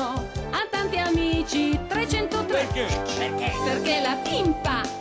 ha tanti amici 303 Perché? perché Perché la timpa